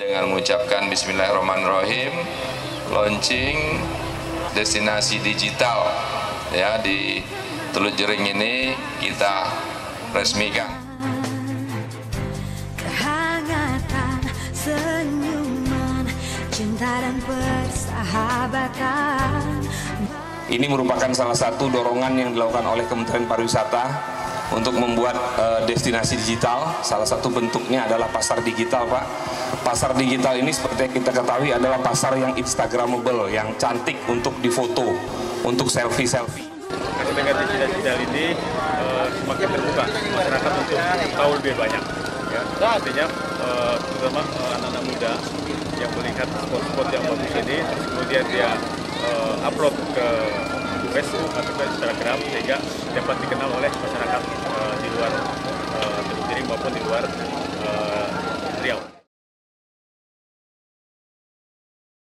dengan mengucapkan Bismillahirrahmanirrahim launching destinasi digital ya di Teluk Jering ini kita resmikan. Kehangatan senyuman cinta dan persahabatan Ini merupakan salah satu dorongan yang dilakukan oleh Kementerian Pariwisata untuk membuat eh, destinasi digital. Salah satu bentuknya adalah pasar digital, Pak. Pasar digital ini seperti yang kita ketahui adalah pasar yang instagramable, yang cantik untuk difoto, untuk selfie-selfie. Dengan digital ini eh, semakin terbuka masyarakat untuk tahu lebih banyak. Ya, artinya eh, terutama eh, anak-anak muda yang melihat spot-spot yang bagus ini, kemudian dia upload ke Facebook atau ke Instagram sehingga dapat dikenal oleh masyarakat di luar Jiring maupun di luar.